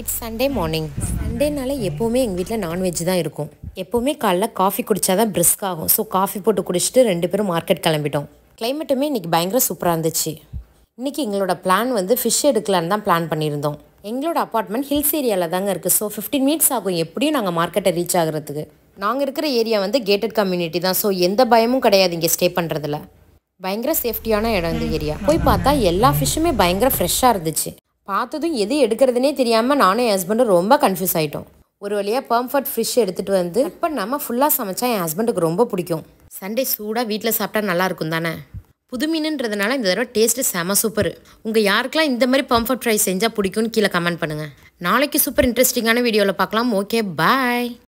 It's Sunday morning சண்டேனால எப்போவுமே எங்கள் வீட்டில் நான்வெஜ் தான் இருக்கும். எப்போவுமே காலைல காஃபி குடித்தா தான் பிரிஸ்க் ஆகும். ஸோ காஃபி போட்டு குடிச்சிட்டு ரெண்டு பேரும் மார்க்கெட் கிளம்பிட்டோம். கிளைமேட்டுமே இன்றைக்கி பயங்கர சூப்பராக இருந்துச்சு. இன்றைக்கி எங்களோட பிளான் வந்து ஃபிஷ் எடுக்கலான்னு தான் பிளான் பண்ணியிருந்தோம். எங்களோட அப்பார்ட்மெண்ட் ஹில்ஸ் ஏரியாவில் தாங்க இருக்குது ஸோ ஃபிஃப்டீன் மினிட்ஸ் ஆகும் எப்படியும் நாங்கள் மார்க்கெட்டை ரீச் ஆகிறதுக்கு. நாங்கள் இருக்கிற ஏரியா வந்து கேட்டட் கம்யூனிட்டி தான். ஸோ எந்த பயமும் கிடையாது இங்கே ஸ்டே பண்ணுறதுல பயங்கர சேஃப்டியான இடம் இந்த ஏரியா போய் பார்த்தா எல்லா ஃபிஷ்ஷுமே பயங்கர ஃப்ரெஷ்ஷாக இருந்துச்சு. பார்த்ததும் எது எடுக்கிறதுனே தெரியாமல் நானும் என் ஹஸ்பண்டும் ரொம்ப கன்ஃபியூஸ் ஆகிட்டோம் ஒரு வழியாக பம்ஃபர்ட் ஃபிஷ் எடுத்துகிட்டு வந்து இப்போ நம்ம ஃபுல்லாக சமைச்சா என் ஹஸ்பண்டுக்கு ரொம்ப பிடிக்கும். சண்டே சூடாக வீட்டில் சாப்பிட்டா நல்லா இருக்கும் தானே? புது மீனுன்றதுனால இந்த தடவை டேஸ்ட்டு செம சூப்பர் உங்கள் யாருக்கெல்லாம் இந்த மாதிரி பம்ஃபர்ட் ஃப்ரை செஞ்சால் பிடிக்கும்னு கீழே கமெண்ட் பண்ணுங்கள் நாளைக்கு சூப்பர் இன்ட்ரெஸ்டிங்கான வீடியோவில் பார்க்கலாம். Okay bye